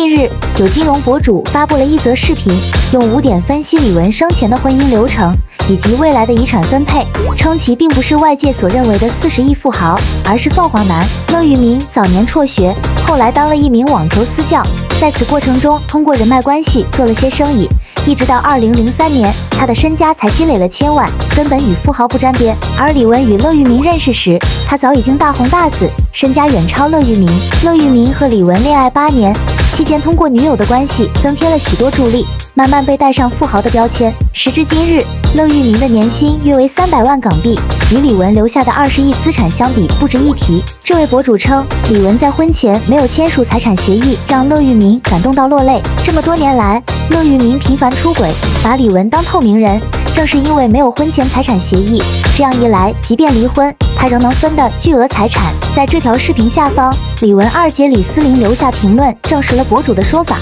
近日，有金融博主发布了一则视频，用五点分析李玟生前的婚姻流程以及未来的遗产分配，称其并不是外界所认为的四十亿富豪，而是凤凰男乐玉明。早年辍学，后来当了一名网球私教，在此过程中通过人脉关系做了些生意，一直到二零零三年，他的身家才积累了千万，根本与富豪不沾边。而李玟与乐玉明认识时，他早已经大红大紫，身家远超乐玉明。乐玉明和李玟恋爱八年。期间，通过女友的关系增添了许多助力，慢慢被带上富豪的标签。时至今日，乐玉明的年薪约为三百万港币，与李玟留下的二十亿资产相比，不值一提。这位博主称，李玟在婚前没有签署财产协议，让乐玉明感动到落泪。这么多年来，乐玉明频繁出轨，把李玟当透明人，正是因为没有婚前财产协议，这样一来，即便离婚，他仍能分的巨额财产。在这条视频下方。李玟二姐李思琳留下评论，证实了博主的说法。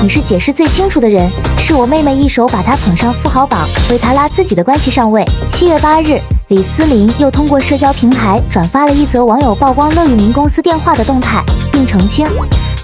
你是解释最清楚的人，是我妹妹一手把她捧上富豪榜，为她拉自己的关系上位。七月八日，李思琳又通过社交平台转发了一则网友曝光乐玉明公司电话的动态，并澄清，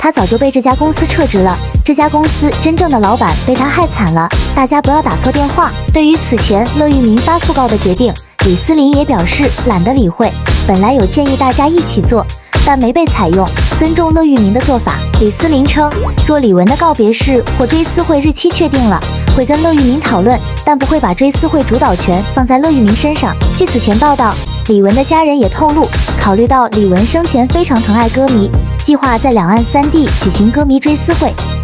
他早就被这家公司撤职了，这家公司真正的老板被他害惨了，大家不要打错电话。对于此前乐玉明发讣告的决定，李思琳也表示懒得理会，本来有建议大家一起做。但没被采用，尊重乐玉明的做法。李思琳称，若李玟的告别式或追思会日期确定了，会跟乐玉明讨论，但不会把追思会主导权放在乐玉明身上。据此前报道，李玟的家人也透露，考虑到李玟生前非常疼爱歌迷，计划在两岸三地举行歌迷追思会。